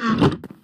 Mm.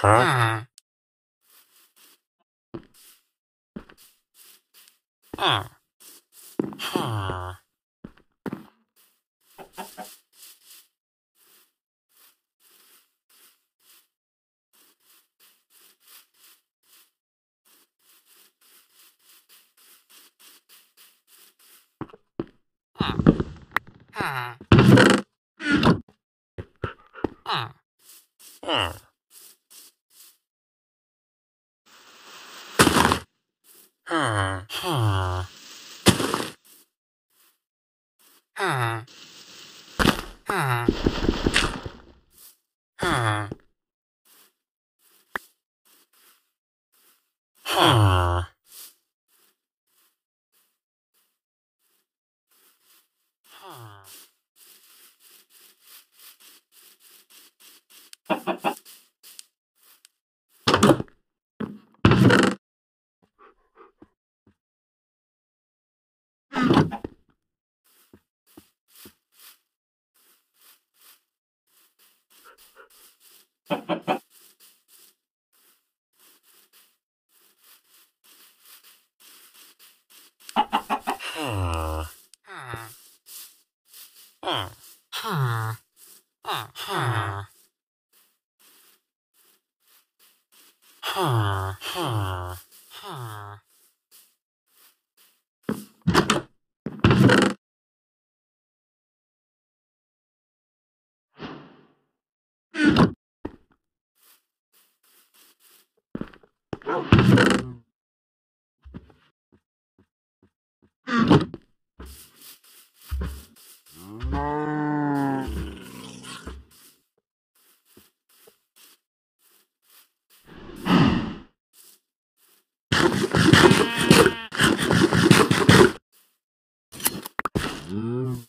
Huh? Huh. Huh. Ah. Ah. Ah. ah. ah. ah. Mm.